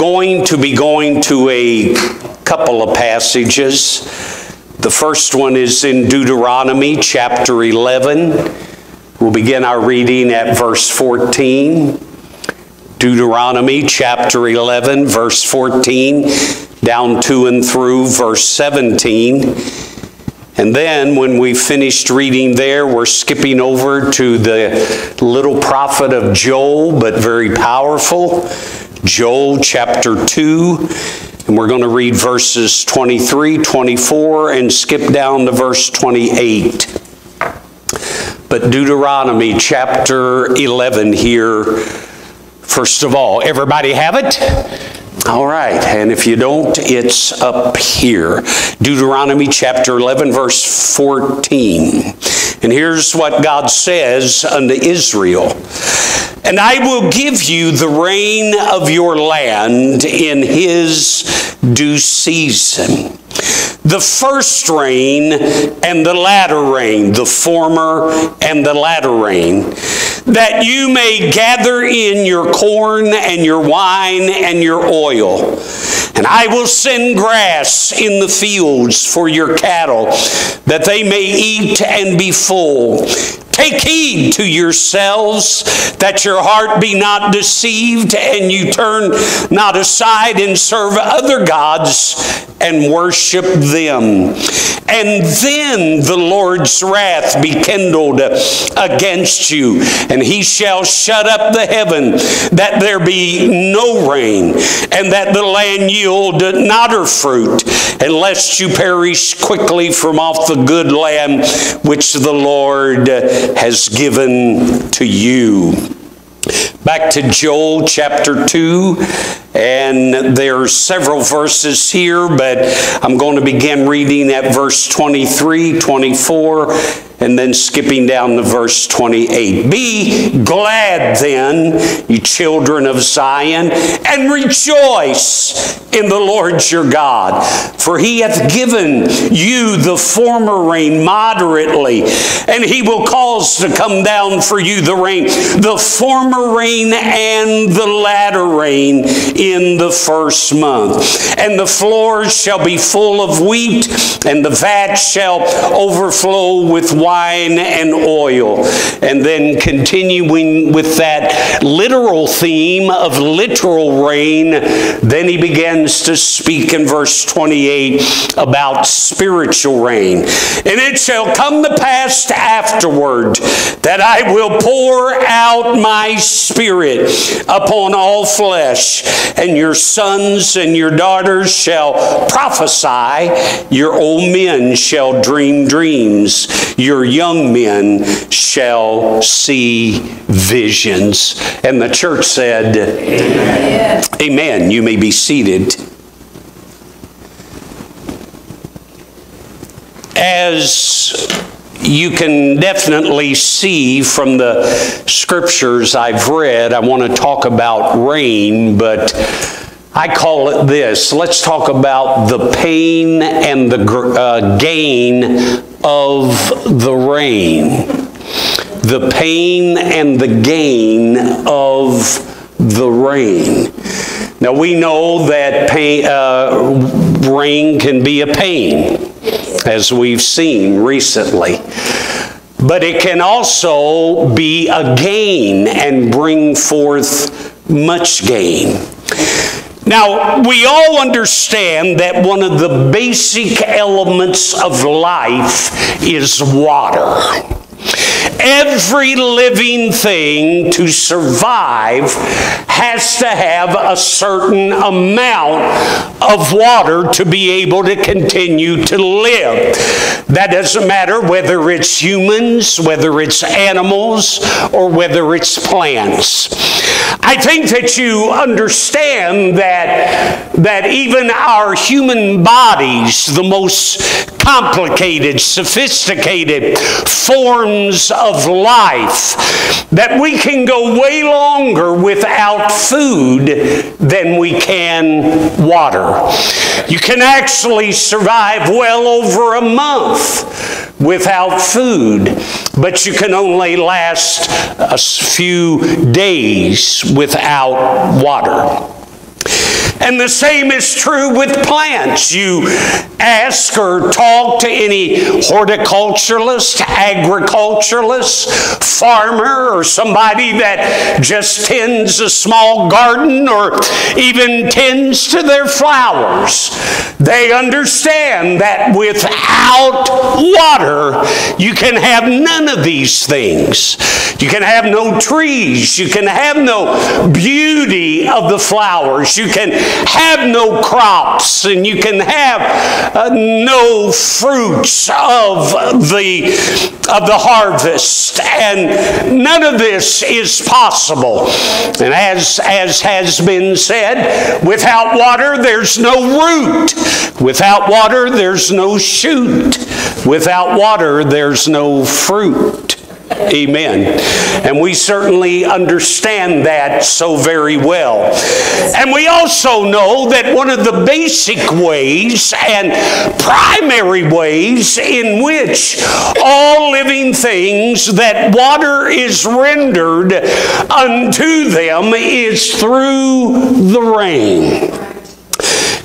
going to be going to a couple of passages. The first one is in Deuteronomy chapter 11. We'll begin our reading at verse 14. Deuteronomy chapter 11, verse 14, down to and through verse 17. And then, when we finished reading there, we're skipping over to the little prophet of Joel, but very powerful, Joel chapter 2. And we're going to read verses 23, 24, and skip down to verse 28. But Deuteronomy chapter 11 here First of all, everybody have it? All right, and if you don't, it's up here. Deuteronomy chapter 11, verse 14. And here's what God says unto Israel And I will give you the rain of your land in his due season the first rain and the latter rain, the former and the latter rain, that you may gather in your corn and your wine and your oil. And I will send grass in the fields for your cattle, that they may eat and be full. Take heed to yourselves that your heart be not deceived and you turn not aside and serve other gods and worship them. And then the Lord's wrath be kindled against you, and he shall shut up the heaven that there be no rain, and that the land yield not her fruit, unless you perish quickly from off the good land which the Lord has given to you. Back to Joel chapter 2, and there are several verses here, but I'm going to begin reading at verse 23, 24, and then skipping down to verse 28. Be glad then, you children of Zion, and rejoice in the Lord your God, for he hath given you the former rain moderately, and he will cause to come down for you the rain, the former rain and the latter rain in the first month. And the floors shall be full of wheat, and the vat shall overflow with wine and oil. And then continuing with that literal theme of literal rain, then he begins to speak in verse 28 about spiritual rain. And it shall come to pass afterward that I will pour out my spirit upon all flesh, and your sons and your daughters shall prophesy, your old men shall dream dreams, your young men shall see visions. And the church said, Amen. Amen. You may be seated. As you can definitely see from the scriptures I've read, I want to talk about rain, but I call it this. Let's talk about the pain and the uh, gain of the rain. The pain and the gain of the rain. Now we know that pain, uh, rain can be a pain, as we've seen recently. But it can also be a gain and bring forth much gain. Now, we all understand that one of the basic elements of life is water. Every living thing to survive has to have a certain amount of water to be able to continue to live. That doesn't matter whether it's humans, whether it's animals, or whether it's plants. I think that you understand that, that even our human bodies, the most complicated, sophisticated forms of life, that we can go way longer without food than we can water. You can actually survive well over a month without food, but you can only last a few days without water. And the same is true with plants. You ask or talk to any horticulturalist, agriculturalist, farmer, or somebody that just tends a small garden or even tends to their flowers. They understand that without water, you can have none of these things. You can have no trees. You can have no beauty of the flowers. You can have no crops and you can have uh, no fruits of the, of the harvest. And none of this is possible. And as, as has been said, without water, there's no root. Without water, there's no shoot. Without water, there's no fruit. Amen. And we certainly understand that so very well. And we also know that one of the basic ways and primary ways in which all living things that water is rendered unto them is through the rain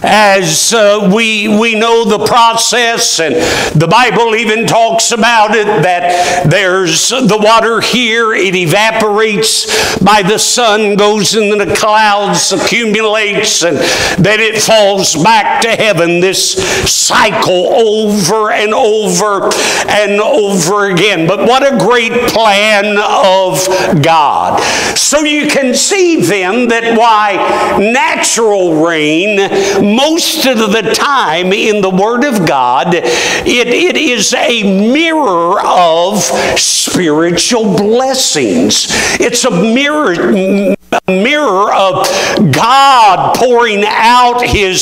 as uh, we, we know the process, and the Bible even talks about it that there's the water here, it evaporates by the sun, goes into the clouds, accumulates, and then it falls back to heaven. This cycle over and over and over again. But what a great plan of God. So you can see then that why natural rain most of the time in the Word of God, it, it is a mirror of spiritual blessings. It's a mirror a mirror of God pouring out His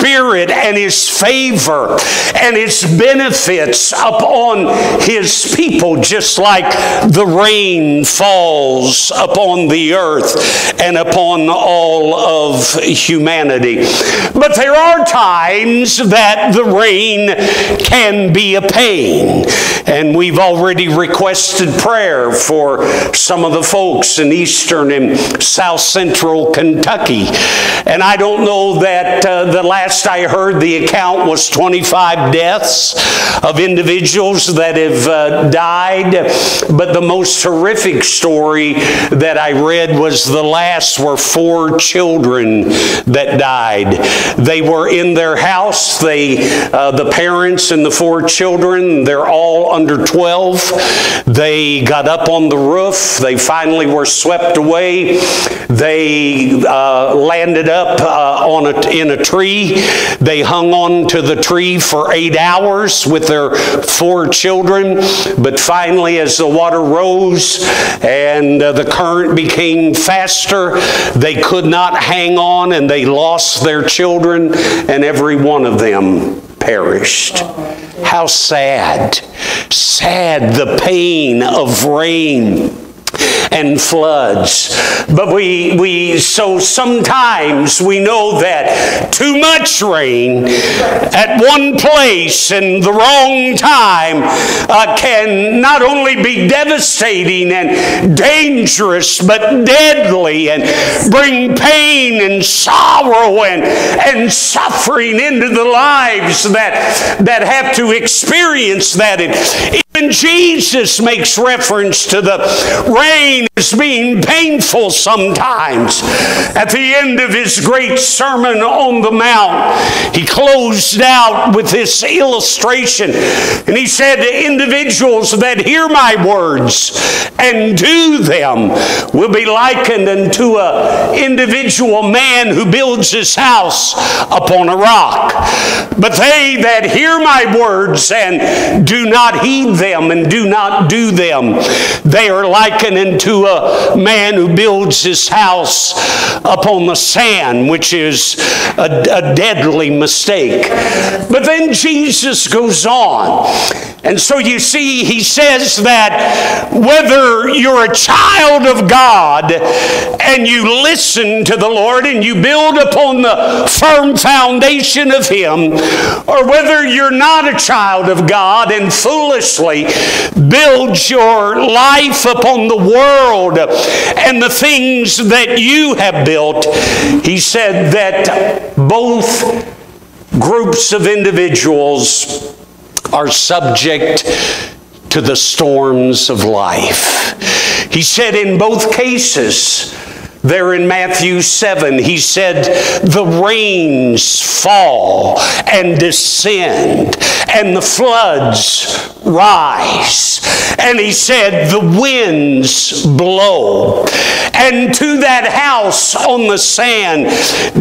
Spirit and His favor and His benefits upon His people, just like the rain falls upon the earth and upon all of humanity. But there are times that the rain can be a pain, and we've already requested prayer for some of the folks in Eastern and South Central Kentucky. And I don't know that uh, the last I heard the account was 25 deaths of individuals that have uh, died. But the most horrific story that I read was the last were four children that died. They were in their house. They, uh, the parents and the four children, they're all under 12. They got up on the roof. They finally were swept away. They uh, landed up uh, on a, in a tree. They hung on to the tree for eight hours with their four children. But finally, as the water rose and uh, the current became faster, they could not hang on and they lost their children, and every one of them perished. How sad. Sad the pain of rain and floods. But we, we, so sometimes we know that too much rain at one place in the wrong time uh, can not only be devastating and dangerous, but deadly and bring pain and sorrow and, and suffering into the lives that, that have to experience that. And even Jesus makes reference to the rain as being painful sometimes. At the end of his great Sermon on the Mount, he closed out with this illustration. And he said, Individuals that hear my words and do them will be likened unto an individual man who builds his house upon a rock. But they that hear my words and do not heed them and do not do them. They are likened unto a man who builds his house upon the sand, which is a, a deadly mistake. But then Jesus goes on. And so you see, he says that whether you're a child of God and you listen to the Lord and you build upon the firm foundation of Him, or whether you're not a child of God and foolishly build your life upon the world and the things that you have built, he said that both groups of individuals are subject to the storms of life. He said in both cases, there in Matthew 7, he said, The rains fall and descend, and the floods rise. And he said, The winds blow. And to that house on the sand,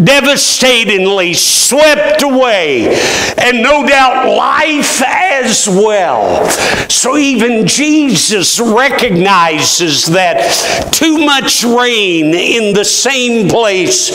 devastatingly swept away, and no doubt life as well. So even Jesus recognizes that too much rain in the same place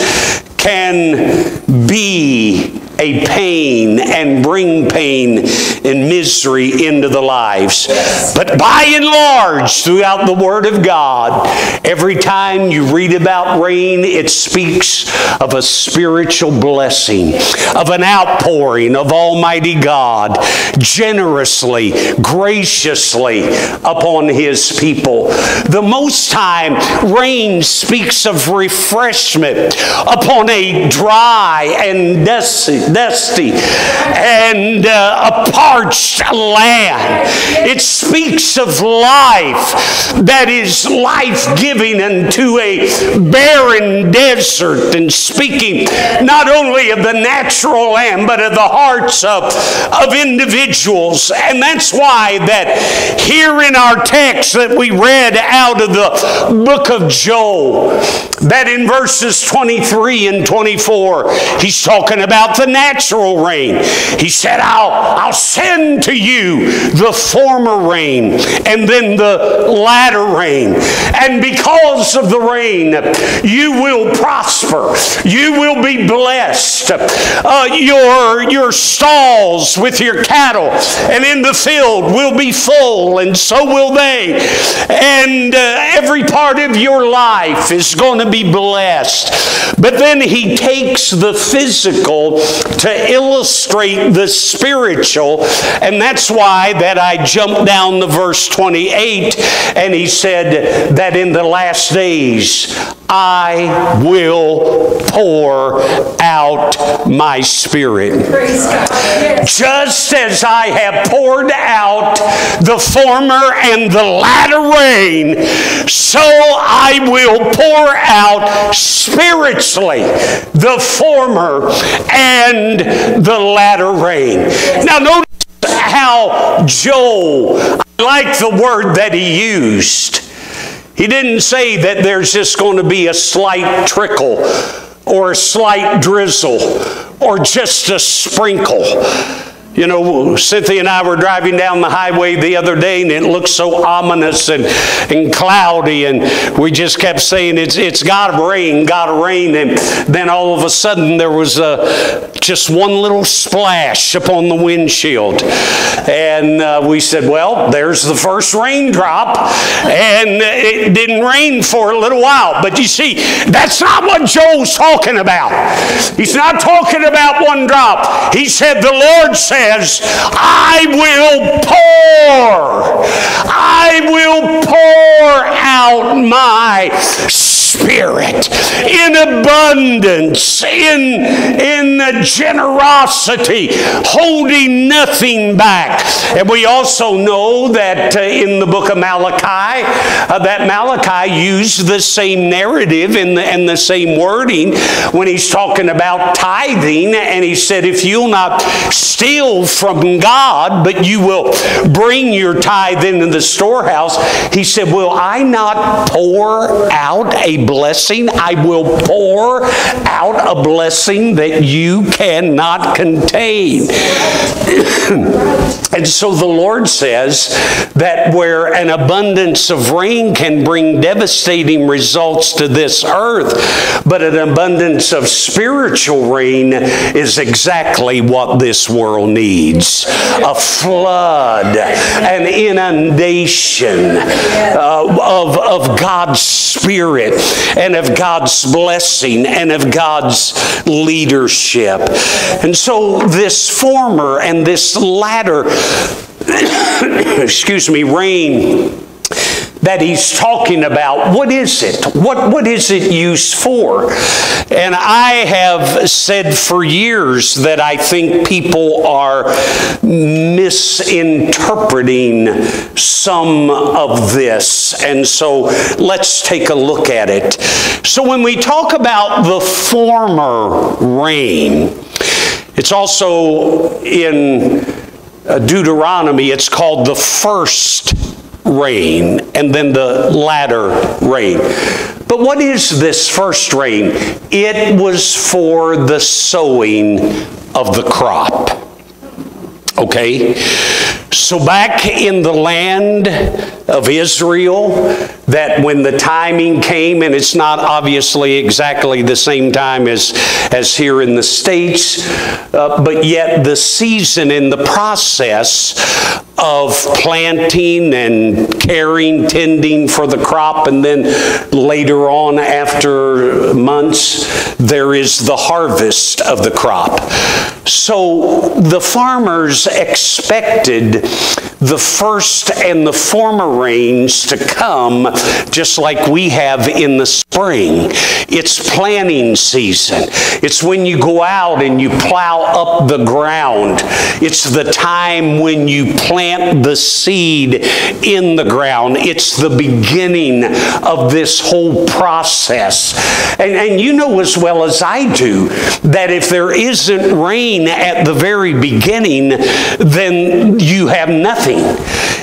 can be a pain and bring pain and misery into the lives. But by and large, throughout the Word of God, every time you read about rain, it speaks of a spiritual blessing, of an outpouring of Almighty God generously, graciously upon His people. The most time, rain speaks of refreshment upon a dry and dusty dusty and uh, a parched land. It speaks of life that is life giving unto a barren desert and speaking not only of the natural land but of the hearts of, of individuals. And that's why that here in our text that we read out of the book of Joel, that in verses 23 and 24, he's talking about the natural rain. He said, I'll, I'll send to you the former rain and then the latter rain. And because of the rain, you will prosper. You will be blessed. Uh, your, your stalls with your cattle and in the field will be full, and so will they. And uh, every part of your life is going to be blessed. But then he takes the physical to illustrate the spiritual. And that's why that I jumped down to verse 28 and he said that in the last days I will pour out my spirit. Just as I have poured out the former and the latter rain, so I will pour out spiritually the former and the latter rain. Now, notice how Joel, I like the word that he used. He didn't say that there's just going to be a slight trickle or a slight drizzle or just a sprinkle. You know, Cynthia and I were driving down the highway the other day and it looked so ominous and, and cloudy, and we just kept saying, It's, it's got to rain, got to rain. And then all of a sudden there was a, just one little splash upon the windshield. And uh, we said, Well, there's the first raindrop. And it didn't rain for a little while. But you see, that's not what Joel's talking about. He's not talking about one drop. He said, The Lord said, says, I will pour, I will pour out my Spirit in abundance, in, in generosity, holding nothing back. And we also know that uh, in the book of Malachi, uh, that Malachi used the same narrative and the, and the same wording when he's talking about tithing. And he said, If you'll not steal from God, but you will bring your tithe into the storehouse, he said, Will I not pour out a blessing. I will pour out a blessing that you cannot contain. and so the Lord says that where an abundance of rain can bring devastating results to this earth, but an abundance of spiritual rain is exactly what this world needs. A flood, an inundation uh, of, of God's Spirit and of God's blessing and of God's leadership. And so, this former and this latter excuse me, rain that he's talking about. What is it? What, what is it used for? And I have said for years that I think people are misinterpreting some of this. And so let's take a look at it. So when we talk about the former rain, it's also in Deuteronomy, it's called the first rain and then the latter rain. But what is this first rain? It was for the sowing of the crop. Okay? So, back in the land of Israel, that when the timing came, and it's not obviously exactly the same time as, as here in the States, uh, but yet the season in the process of planting and caring, tending for the crop, and then later on, after months, there is the harvest of the crop. So the farmers expected the first and the former rains to come just like we have in the spring. It's planting season. It's when you go out and you plow up the ground. It's the time when you plant the seed in the ground. It's the beginning of this whole process. And, and you know as well as I do that if there isn't rain at the very beginning, then you have nothing.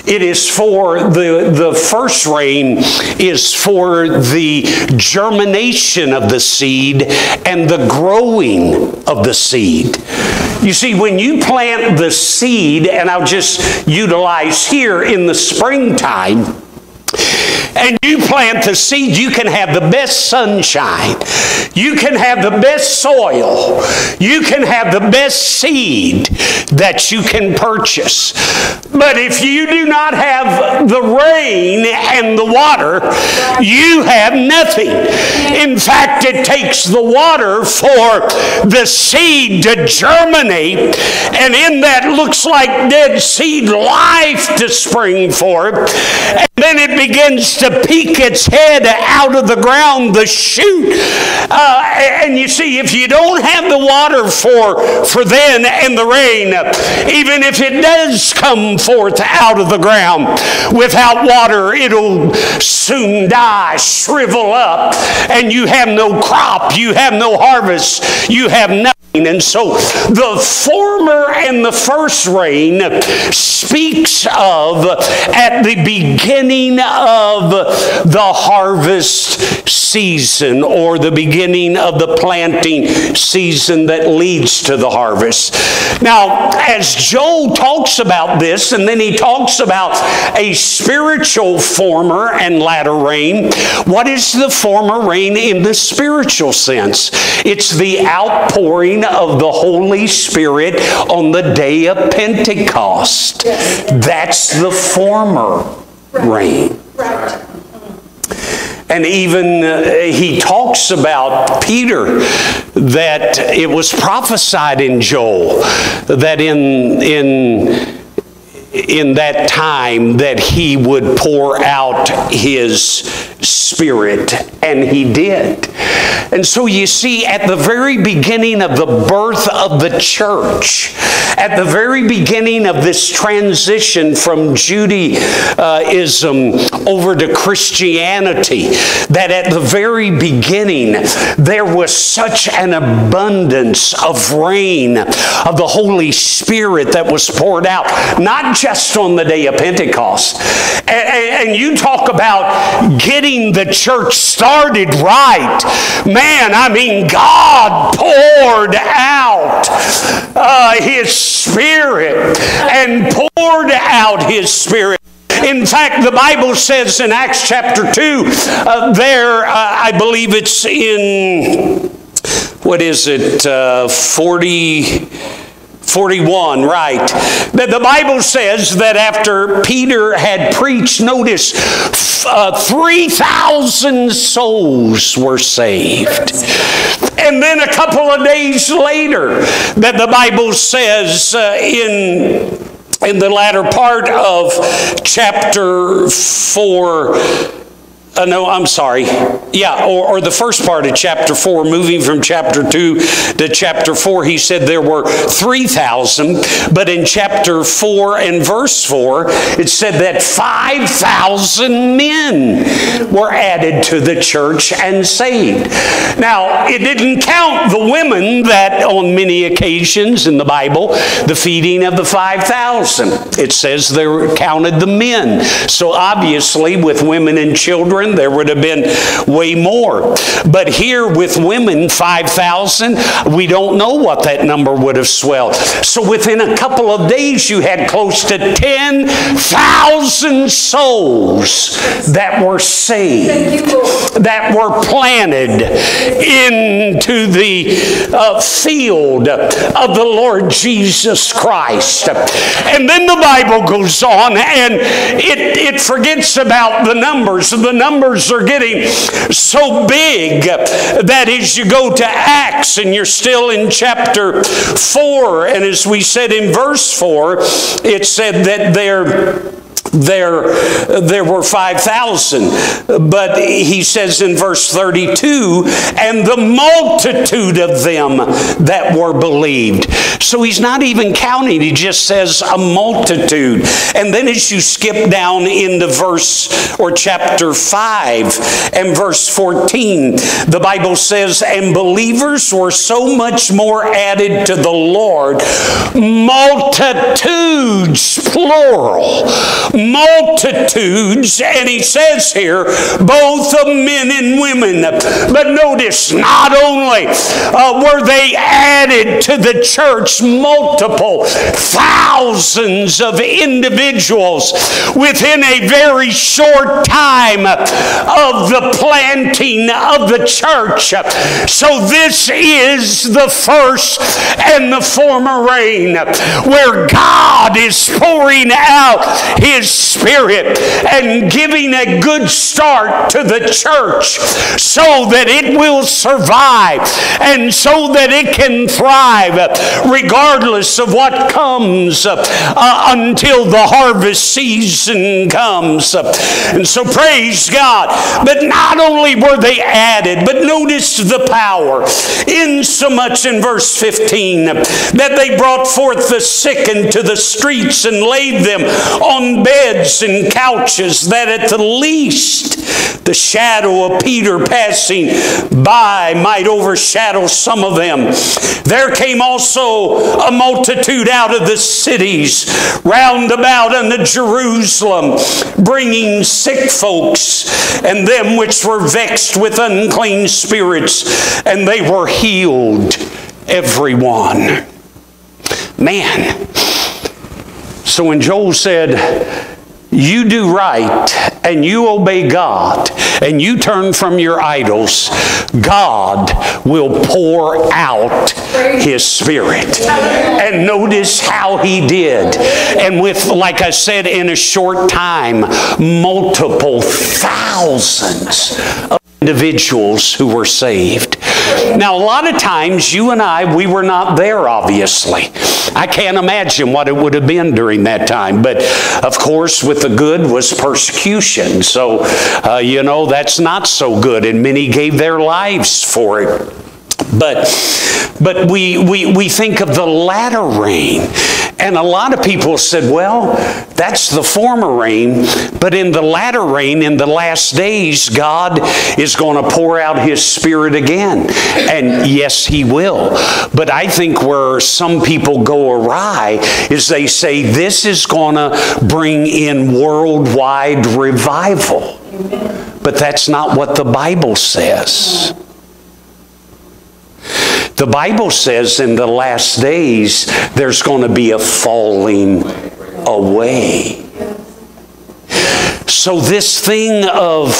It is for the, the first rain is for the germination of the seed and the growing of the seed. You see, when you plant the seed, and I'll just utilize here in the springtime, and you plant the seed, you can have the best sunshine. You can have the best soil. You can have the best seed that you can purchase. But if you do not have the rain and the water, you have nothing. In fact, it takes the water for the seed to germinate, and in that looks like dead seed, life to spring forth. And then it begins to peek its head out of the ground, the shoot. Uh, and you see, if you don't have the water for, for then and the rain, even if it does come forth out of the ground without water, it'll soon die, shrivel up, and you have no crop, you have no harvest, you have nothing. And so the former and the first rain speaks of at the beginning of the harvest season or the beginning of the planting season that leads to the harvest. Now, as Joel talks about this, and then he talks about a spiritual former and latter rain, what is the former rain in the spiritual sense? It's the outpouring of the Holy Spirit on the day of Pentecost. That's the former rain. And even uh, he talks about Peter that it was prophesied in Joel that in in in that time that he would pour out his spirit and he did and so you see at the very beginning of the birth of the church at the very beginning of this transition from judaism over to christianity that at the very beginning there was such an abundance of rain of the holy spirit that was poured out not just on the day of Pentecost. And, you talk about getting the church started right. Man, I mean, God poured out uh, His Spirit and poured out His Spirit. In fact, the Bible says in Acts chapter 2, uh, there, uh, I believe it's in, what is it, uh, 40. 41, right. That the Bible says that after Peter had preached, notice, uh, 3,000 souls were saved. And then a couple of days later, that the Bible says uh, in in the latter part of chapter 4 uh, no, I'm sorry. Yeah, or, or, the first part of chapter 4, moving from chapter 2 to chapter 4, he said there were 3,000. But in chapter 4 and verse 4, it said that 5,000 men were added to the church and saved. Now, it didn't count the women that on many occasions in the Bible, the feeding of the 5,000. It says they counted the men. So obviously, with women and children, children, there would have been way more. But here with women, 5,000, we don't know what that number would have swelled. So within a couple of days, you had close to 10,000 souls that were saved, that were planted into the uh, field of the Lord Jesus Christ. And then the Bible goes on and it, it forgets about the numbers. The numbers numbers are getting so big that as you go to Acts and you're still in chapter 4, and as we said in verse 4, it said that they're there, there were 5,000. But he says in verse 32, and the multitude of them that were believed. So he's not even counting, he just says a multitude. And then as you skip down into verse or chapter 5 and verse 14, the Bible says, and believers were so much more added to the Lord, multitudes, plural multitudes, and he says here, both of men and women. But notice, not only uh, were they added to the church, multiple thousands of individuals within a very short time of the planting of the church. So this is the first and the former rain where God is pouring out his Spirit and giving a good start to the church so that it will survive and so that it can thrive regardless of what comes uh, until the harvest season comes. And so praise God. But not only were they added, but notice the power in so much in verse 15 that they brought forth the sick into the streets and laid them on beds beds and couches, that at the least the shadow of Peter passing by might overshadow some of them. There came also a multitude out of the cities round about unto Jerusalem, bringing sick folks and them which were vexed with unclean spirits, and they were healed, everyone. Man. So when Joel said, you do right and you obey God and you turn from your idols, God will pour out His Spirit. And notice how He did. And with, like I said, in a short time, multiple thousands of individuals who were saved. Now, a lot of times, you and I, we were not there, obviously. I can't imagine what it would have been during that time. But of course, with the good was persecution. So, uh, you know, that's not so good. And many gave their lives for it. But, but we, we, we think of the latter rain. And a lot of people said, well, that's the former rain. But in the latter rain, in the last days, God is going to pour out His Spirit again. And yes, He will. But I think where some people go awry is they say this is going to bring in worldwide revival. But that's not what the Bible says. The Bible says in the last days there's going to be a falling away. So, this thing of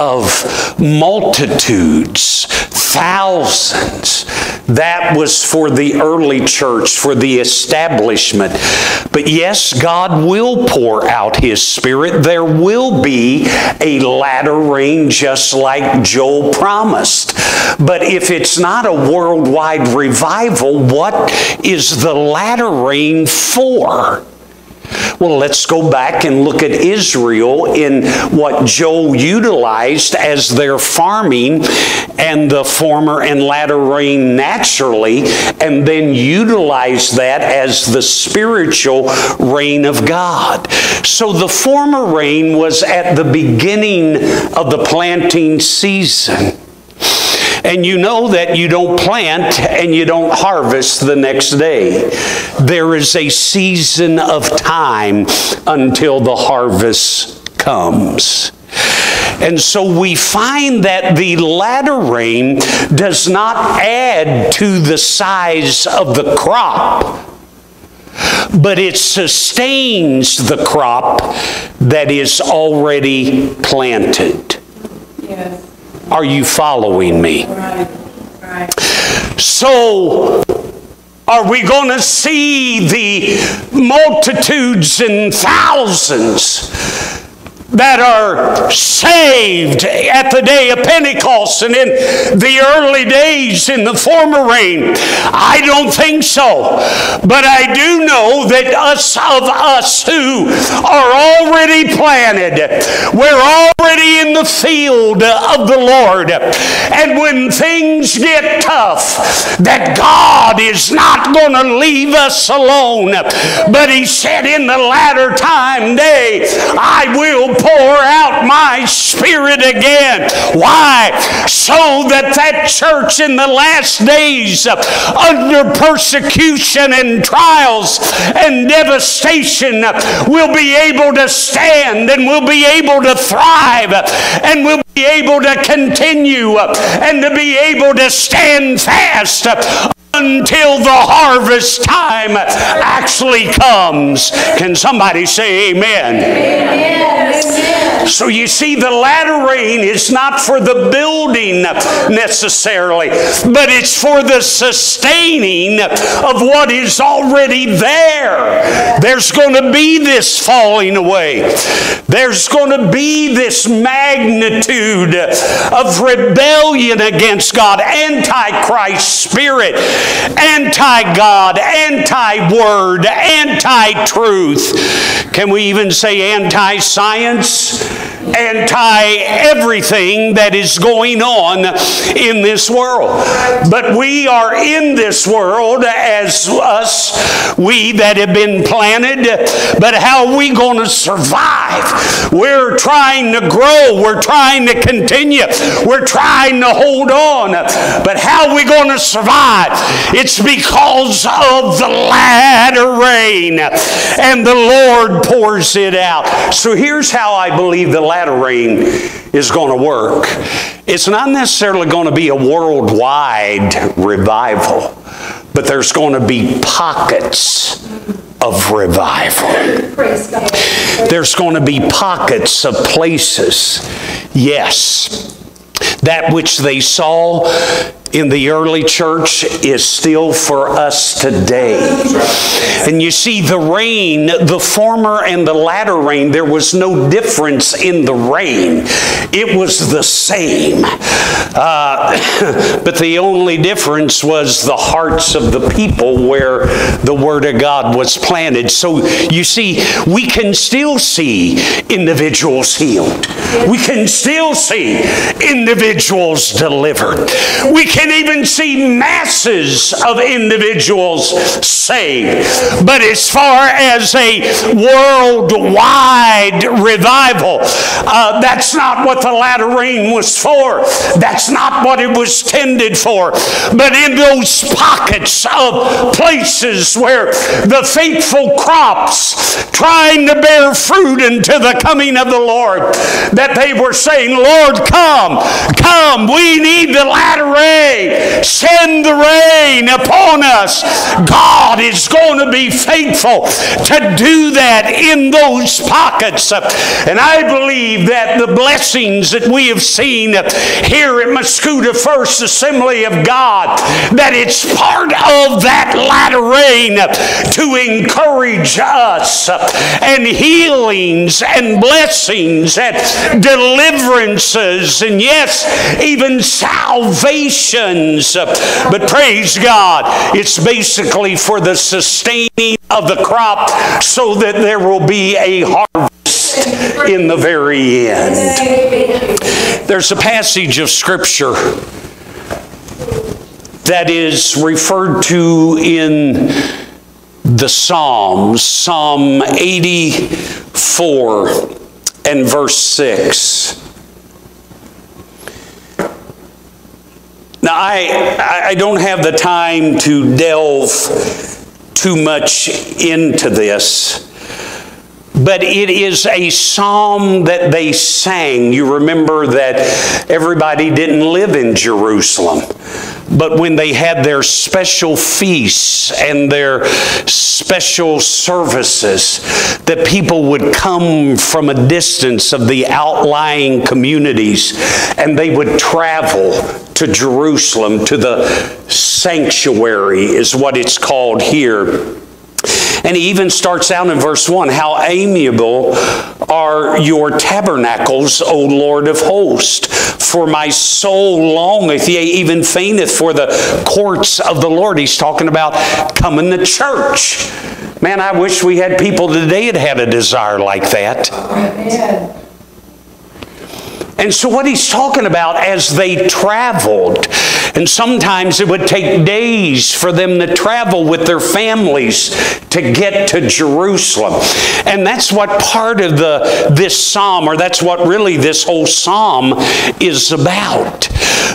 of multitudes, thousands. That was for the early church, for the establishment. But yes, God will pour out His Spirit. There will be a latter rain, just like Joel promised. But if it's not a worldwide revival, what is the latter rain for? Well, let's go back and look at Israel in what Joel utilized as their farming and the former and latter rain naturally, and then utilize that as the spiritual rain of God. So the former rain was at the beginning of the planting season. And you know that you don't plant and you don't harvest the next day. There is a season of time until the harvest comes. And so we find that the latter rain does not add to the size of the crop, but it sustains the crop that is already planted. Yes. Are you following me? So, are we going to see the multitudes and thousands that are saved at the day of Pentecost and in the early days in the former rain? I don't think so. But I do know that us of us who are already planted, we're already in the field of the Lord. And when things get tough, that God is not going to leave us alone. But He said in the latter time day, I will pour out my spirit again. Why? So that that church in the last days, under persecution and trials and devastation, will be able to stand and will be able to thrive and will be able to continue and to be able to stand fast until the harvest time actually comes. Can somebody say amen? amen? So you see, the latter rain is not for the building necessarily, but it's for the sustaining of what is already there. There's going to be this falling away. There's going to be this magnitude of rebellion against God, antichrist spirit anti God, anti word, anti truth. Can we even say anti science? Anti everything that is going on in this world. But we are in this world as us, we that have been planted. But how we going to survive? We're trying to grow, we're trying to continue, we're trying to hold on. But how we going to survive? It's because of the latter rain, and the Lord pours it out. So here's how I believe the latter rain is going to work it's not necessarily going to be a worldwide revival, but there's going to be pockets of revival. There's going to be pockets of places. Yes. That which they saw in the early church is still for us today. And you see, the rain, the former and the latter rain, there was no difference in the rain. It was the same. Uh, but the only difference was the hearts of the people where the Word of God was planted. So you see, we can still see individuals healed, we can still see individuals delivered. We can can even see masses of individuals saved. But as far as a worldwide revival, uh, that's not what the latter rain was for. That's not what it was tended for. But in those pockets of places where the faithful crops trying to bear fruit until the coming of the Lord, that they were saying, Lord, come, come, we need the latter rain say, Send the rain upon us. God is going to be faithful to do that in those pockets. And I believe that the blessings that we have seen here at Mascoutah First Assembly of God, that it's part of that latter rain to encourage us and healings and blessings and deliverances and yes, even But praise God, it's basically for the sustaining of the crop so that there will be a harvest in the very end. There's a passage of Scripture that is referred to in the Psalms, Psalm 84 and verse 6. Now, I, I don't have the time to delve too much into this, but it is a psalm that they sang. You remember that everybody didn't live in Jerusalem. But when they had their special feasts and their special services, that people would come from a distance of the outlying communities and they would travel to Jerusalem, to the sanctuary, is what it's called here. And he even starts out in verse 1 How amiable are your tabernacles, O Lord of hosts! For my soul longeth, yea, even fainteth for the courts of the Lord. He's talking about coming to church. Man, I wish we had people today that had a desire like that. Amen. And so, what he's talking about as they traveled, and sometimes it would take days for them to travel with their families to get to Jerusalem. And that's what part of the, this psalm, or that's what really this whole psalm is about.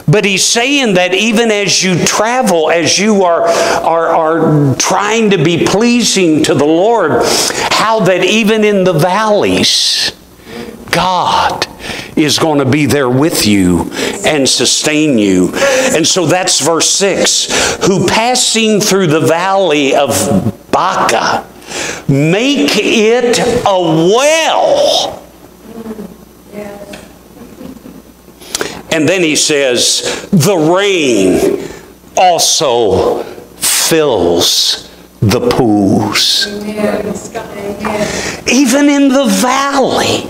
But he's saying that even as you travel, as you are, are, are trying to be pleasing to the Lord, how that even in the valleys, God is going to be there with you and sustain you. And so that's verse 6 who passing through the valley of Baca make it a well. And then he says, the rain also fills the pools. Even in the valley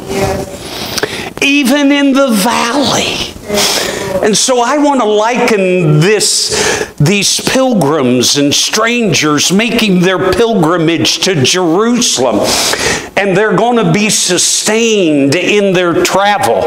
even in the valley. And so I want to liken this, these pilgrims and strangers making their pilgrimage to Jerusalem. And they're going to be sustained in their travel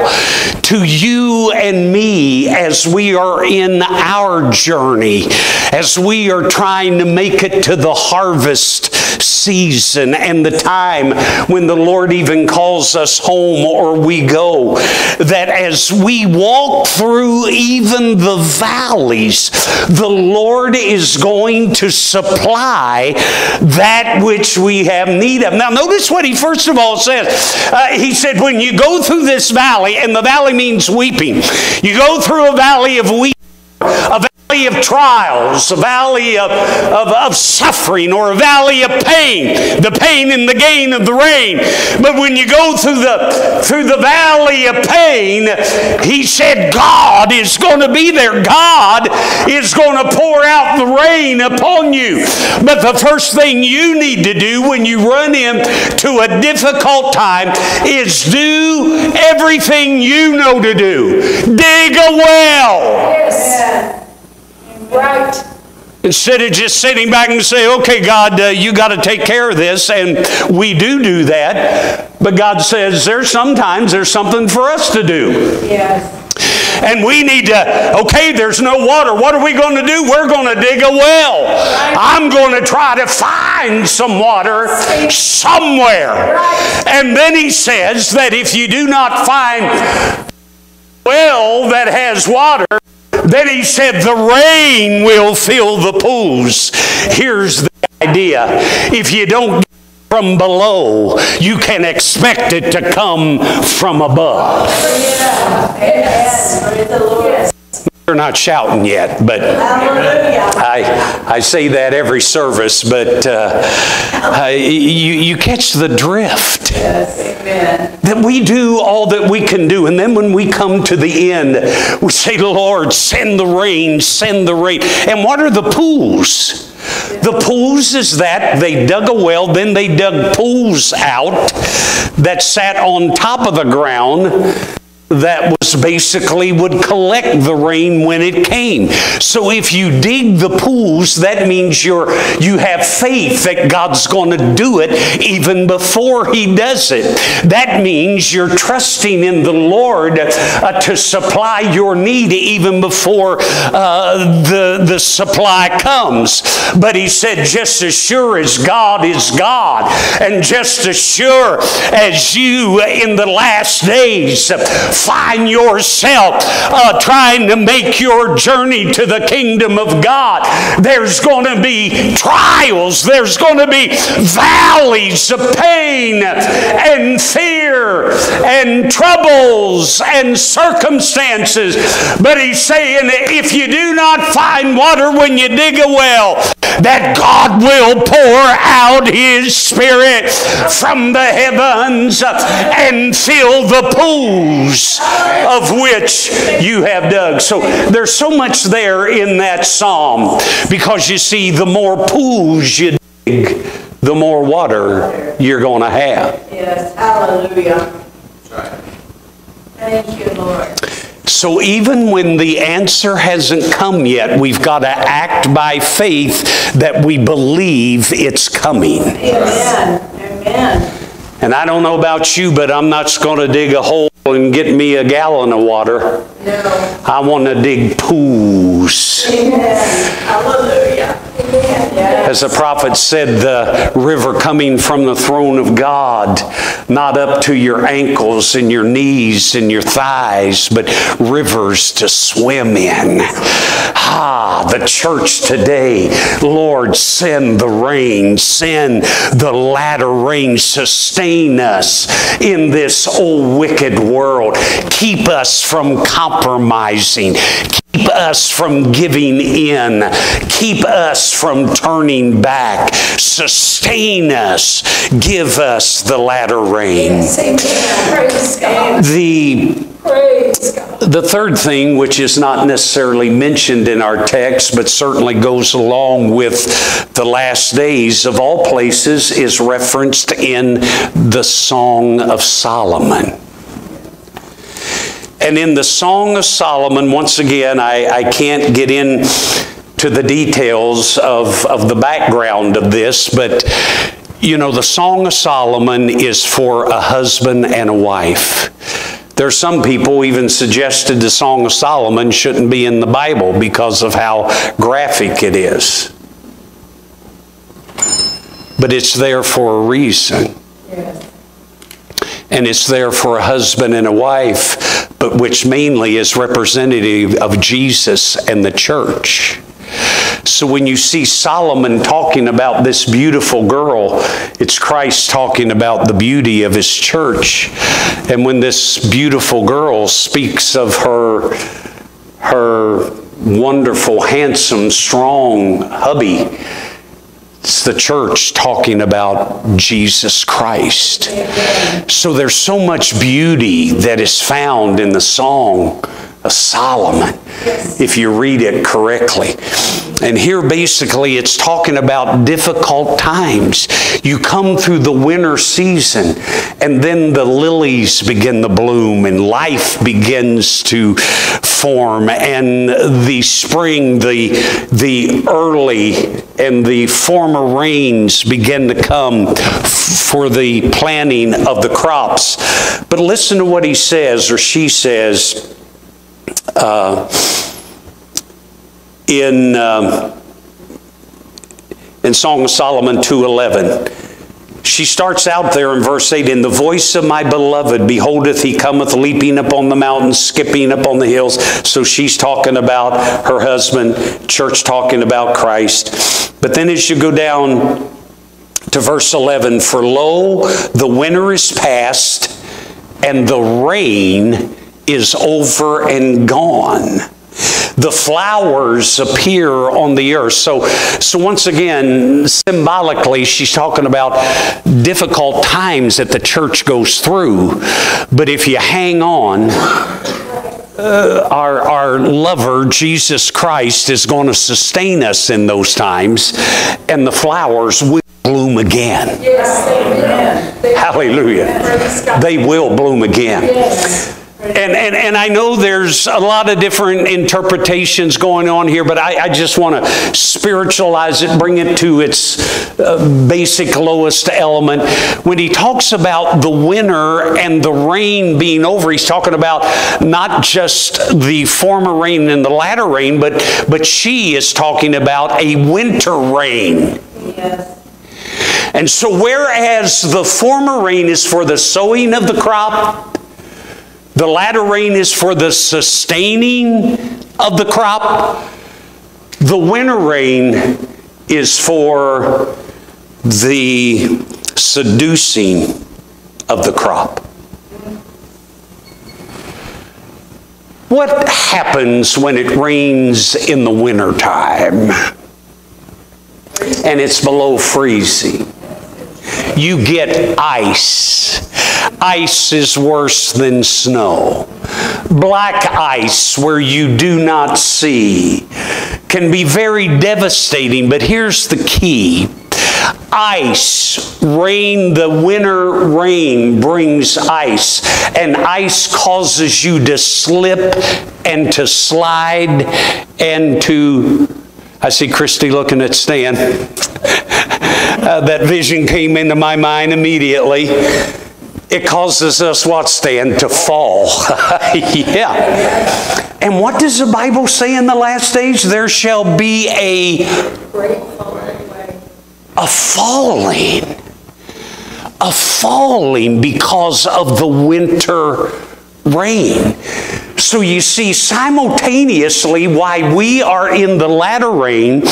to you and me as we are in our journey, as we are trying to make it to the harvest season and the time when the Lord even calls us home or we go. That as we walk through even the valleys, the Lord is going to supply that which we have need of. Now, notice what he first of all says. Uh, he said, When you go through this valley, and the valley means weeping, you go through a valley of weeping, a valley of trials, a valley of, of, of, suffering, or a valley of pain, the pain and the gain of the rain. But when you go through the through the valley of pain, he said God is going to be there. God is going to pour out the rain upon you. But the first thing you need to do when you run into a difficult time is do everything you know to do. Dig a well. Yes. Right. Instead of just sitting back and say, okay, God, uh, you got to take care of this, and we do do that. But God says, there's sometimes there's something for us to do. Yes. And we need to, okay, there's no water. What are we going to do? We're going to dig a well. I'm going to try to find some water somewhere. And then he says that if you do not find well that has water, then he said, The rain will fill the pools. Here's the idea if you don't get from below, you can expect it to come from above. They're not shouting yet, but I, I say that every service, but uh, uh, you, you catch the drift. Yes, That we do all that we can do, and then when we come to the end, we say, Lord, send the rain, send the rain. And what are the pools? The pools is that they dug a well, then they dug pools out that sat on top of the ground that was basically would collect the rain when it came. So if you dig the pools, that means you're you have faith that God's going to do it even before he does it. That means you're trusting in the Lord uh, to supply your need even before uh, the the supply comes. But he said just as sure as God is God and just as sure as you in the last days find yourself uh, trying to make your journey to the kingdom of God, there's going to be trials, there's going to be valleys of pain and fear and troubles and circumstances. But he's saying if you do not find water when you dig a well, that God will pour out his spirit from the heavens and fill the pools of which you have dug. So there's so much there in that psalm because you see, the more pools you dig, the more water you're going to have. Yes, hallelujah. Thank you, Lord. So even when the answer hasn't come yet, we've got to act by faith that we believe it's coming. Amen. Amen. And I don't know about you, but I'm not going to dig a hole and get me a gallon of water. No. I want to dig pools. Hallelujah. As the prophet said, the river coming from the throne of God, not up to your ankles and your knees and your thighs, but rivers to swim in. Ah, the church today, Lord, send the rain, send the latter rain, sustain us in this old wicked world. Keep us from compromising. Keep us from giving in. Keep us from turning back. Sustain us. Give us the latter rain. Yes, amen. Praise God. The the third thing, which is not necessarily mentioned in our text, but certainly goes along with the last days of all places, is referenced in the Song of Solomon. And in the Song of Solomon, once again, I, I can't get in to the details of, of the background of this, but you know, the Song of Solomon is for a husband and a wife. There's some people even suggested the Song of Solomon shouldn't be in the Bible because of how graphic it is. But it's there for a reason. Yes. And it's there for a husband and a wife, but which mainly is representative of Jesus and the church. So when you see Solomon talking about this beautiful girl, it's Christ talking about the beauty of his church. And when this beautiful girl speaks of her her wonderful, handsome, strong hubby, it's the church talking about Jesus Christ. So there's so much beauty that is found in the Song of Solomon if you read it correctly. And here basically it's talking about difficult times. You come through the winter season and then the lilies begin to bloom and life begins to form and the spring, the, the early and the former rains begin to come for the planting of the crops. But listen to what he says or she says uh, in, um, in Song of Solomon 2.11. She starts out there in verse 8, In the voice of my beloved, beholdeth he cometh leaping up on the mountains, skipping up on the hills. So she's talking about her husband, church talking about Christ. But then as you go down to verse 11, For lo, the winter is past, and the rain is over and gone. the flowers appear on the earth. So, so once again, symbolically, she's talking about difficult times that the church goes through. But if you hang on, uh, our, our lover, Jesus Christ, is going to sustain us in those times, and the flowers will bloom again. Yes. Hallelujah. They will bloom again. Yes. And, and, and I know there's a lot of different interpretations going on here, but I, I just want to spiritualize it, bring it to its uh, basic lowest element. When he talks about the winter and the rain being over, he's talking about not just the former rain and the latter rain, but, but she is talking about a winter rain. Yes. And so, whereas the former rain is for the sowing of the crop, the latter rain is for the sustaining of the crop, the winter rain is for the seducing of the crop. What happens when it rains in the wintertime and it's below freezing? you get ice. Ice is worse than snow. Black ice, where you do not see, can be very devastating, but here's the key. Ice, rain, the winter rain brings ice, and ice causes you to slip and to slide and to. I see Christy looking at Stan. Uh, that vision came into my mind immediately. It causes us what, Stan? To fall. yeah. And what does the Bible say in the last days? There shall be a, a falling. A falling because of the winter rain. So you see, simultaneously, why we are in the latter rain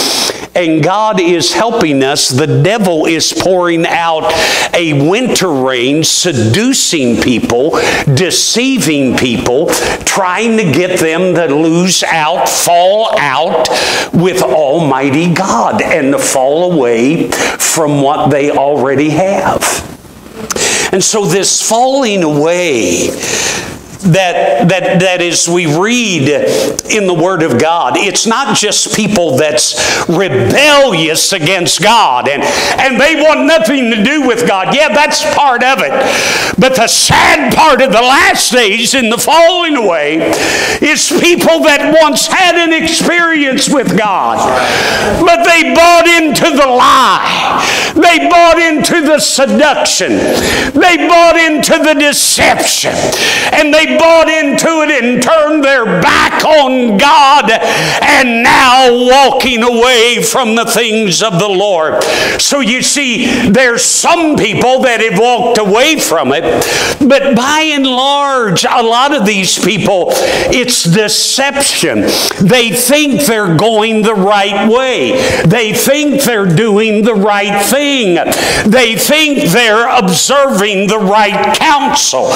and God is helping us, the devil is pouring out a winter rain, seducing people, deceiving people, trying to get them to lose out, fall out with Almighty God, and to fall away from what they already have. And so, this falling away that, that, that as we read in the Word of God, it's not just people that's rebellious against God and, and they want nothing to do with God. Yeah, that's part of it. But the sad part of the last days in the falling away is people that once had an experience with God, but they bought into the lie. They bought into the seduction. They bought into the deception. And they bought into it and turned their back on God and now walking away from the things of the Lord. So you see, there's some people that have walked away from it, but by and large, a lot of these people, it's deception. They think they're going the right way. They think they're doing the right thing. They think they're observing the right counsel.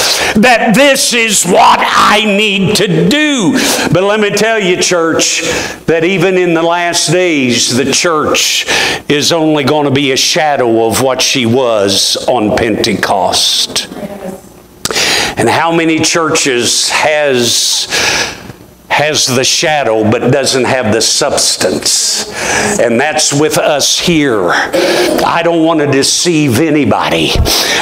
That this is what I need to do. But let me tell you, church, that even in the last days, the church is only going to be a shadow of what she was on Pentecost. And how many churches has has the shadow but doesn't have the substance. And that's with us here. I don't want to deceive anybody.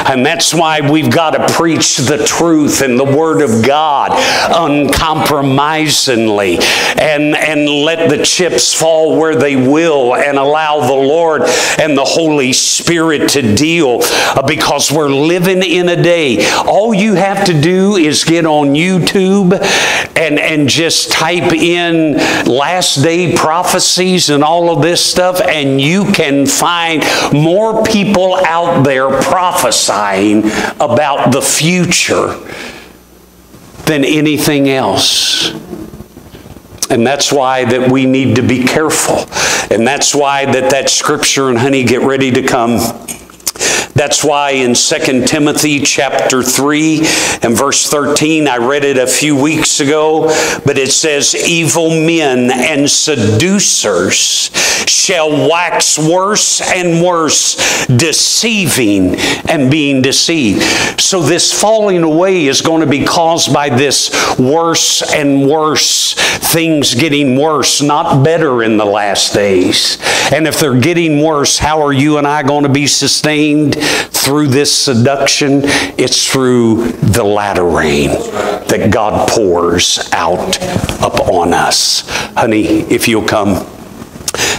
And that's why we've got to preach the truth and the Word of God uncompromisingly and, and let the chips fall where they will and allow the Lord and the Holy Spirit to deal uh, because we're living in a day. All you have to do is get on YouTube and, and just type in last day prophecies and all of this stuff, and you can find more people out there prophesying about the future than anything else. And that's why that we need to be careful. And that's why that that scripture, and honey, get ready to come That's why in 2 Timothy chapter 3 and verse 13, I read it a few weeks ago, but it says, Evil men and seducers shall wax worse and worse, deceiving and being deceived. So this falling away is going to be caused by this worse and worse, things getting worse, not better in the last days. And if they're getting worse, how are you and I going to be sustained through this seduction? It's through the latter rain that God pours out upon us. Honey, if you'll come.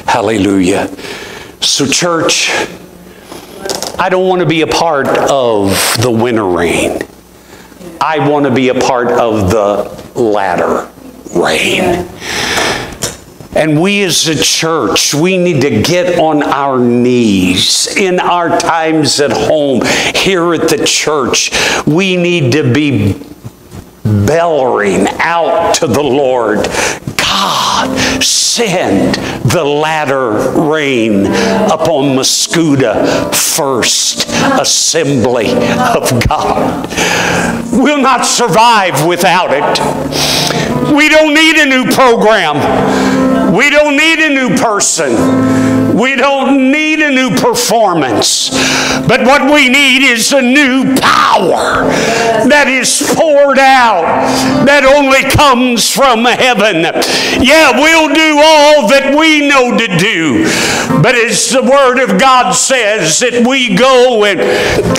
Hallelujah. So, church, I don't want to be a part of the winter rain. I want to be a part of the latter rain. And we as a church, we need to get on our knees in our times at home, here at the church. We need to be bellowing out to the Lord God, send the latter rain upon Mascoutah First Assembly of God. We'll not survive without it. We don't need a new program. We don't need a new person. We don't need a new performance. But what we need is a new power that is poured out that only comes from heaven. Yeah, we'll do all that we know to do. But as the Word of God says, that we go and,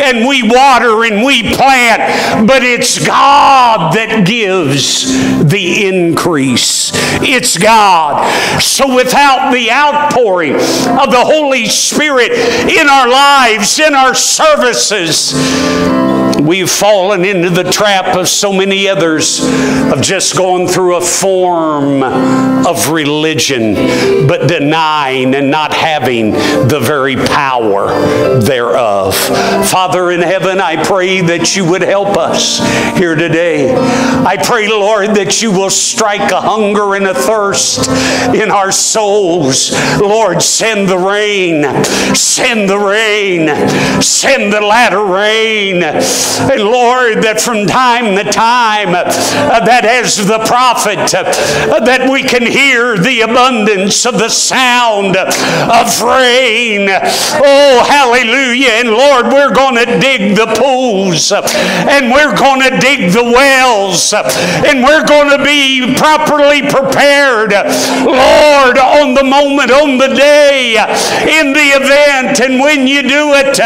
and we water and we plant, but it's God that gives the increase. It's God. So without the outpouring of the Holy Spirit in our lives, in our services, We've fallen into the trap of so many others of just going through a form of religion, but denying and not having the very power thereof. Father in heaven, I pray that you would help us here today. I pray, Lord, that you will strike a hunger and a thirst in our souls. Lord, send the rain, send the rain, send the latter rain. And Lord, that from time to time, uh, that as the prophet, uh, that we can hear the abundance of the sound of rain. Oh, hallelujah. And Lord, we're going to dig the pools and we're going to dig the wells and we're going to be properly prepared, Lord, on the moment, on the day, in the event, and when you do it.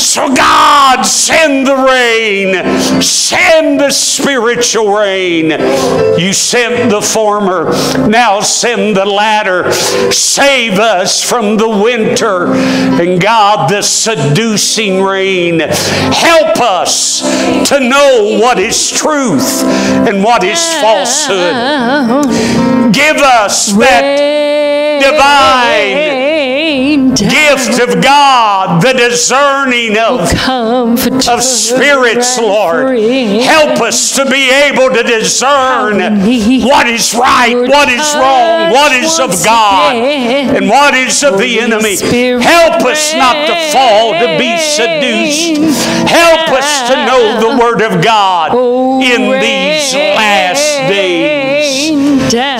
So, God, send the rain, send the spiritual rain. You sent the former, now send the latter. Save us from the winter, and God, the seducing rain. Help us to know what is truth and what is falsehood. Give us that divine gift of God, the discerning of, of spirits, Lord. Help us to be able to discern what is right, what is wrong, what is of God, and what is of the enemy. Help us not to fall to be seduced. Help us to know the Word of God in these last days.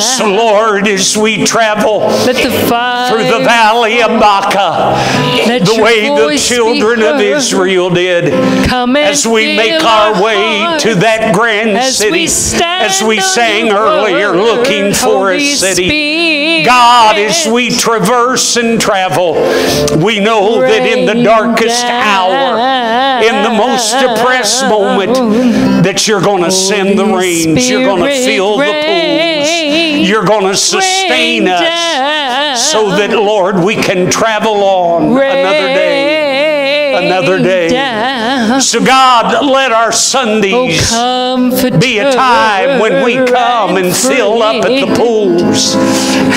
So, Lord, as we travel the through the valley of Baca, the way the children of. Israel did, Come as we make our our way to that grand As city, we as we sang earlier, looking for a city. Spirit. God, as we traverse and travel, we know that in the Rain darkest hour, in the most depressed moment, that you're going to send the rains, you're going to fill the pools, rain, you're going to sustain rain us so that, Lord, we can travel on another day. Another day. down. So, God, let our Oh, Sundays comfort be a time when we come and fill up at the pools.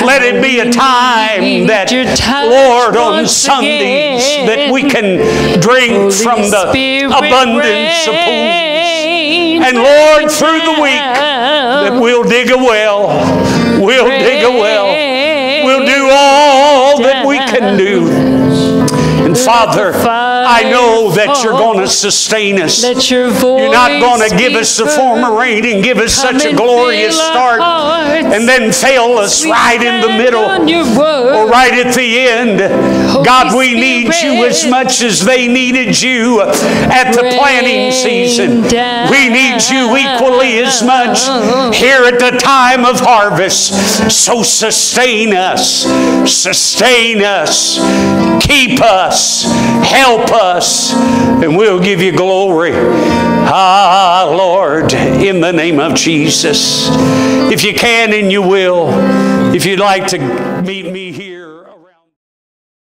Let it be a time that, Your Lord, on Sundays, again. that we can drink from the Spirit abundance of pools. And Lord, through the week, that we'll dig a well. We'll dig a well. We'll do all that we can do. Father, I know that you're going to sustain us. Let your voice You're not going to give us the former rain and give us such a glorious start and then fail us right in the middle on your word. or right at the end. God, we need you as much as they needed you at the planting season. We need you equally as much here at the time of harvest. So sustain us, sustain us, keep help us, and we'll give you glory. Ah, Lord, in the name of Jesus. If you can and you will, if you'd like to meet me here.